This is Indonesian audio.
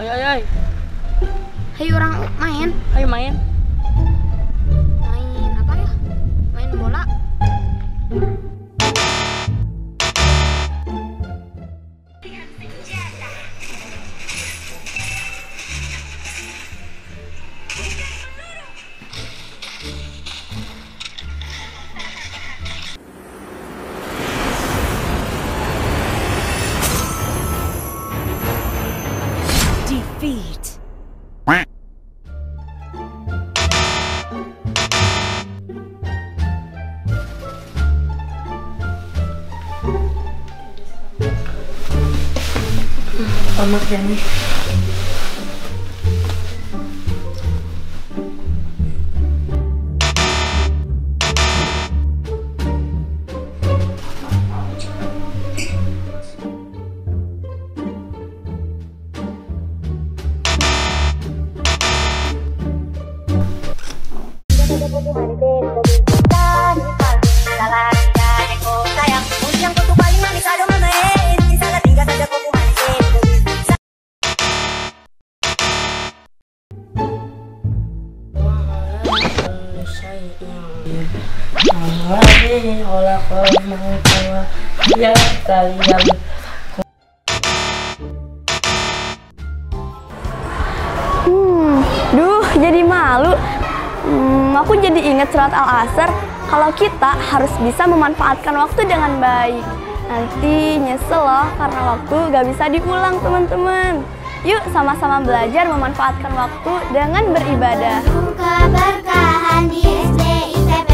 Hai. Ayo orang main. Ayo main. Main apa ya? Main bola. Tamat I'm not finished. Hmm, duh jadi malu. Hmm, aku jadi ingat surat Al-Asr kalau kita harus bisa memanfaatkan waktu dengan baik. Nanti nyesel loh karena waktu gak bisa diulang teman-teman. Yuk sama-sama belajar memanfaatkan waktu dengan beribadah. Di SD ITB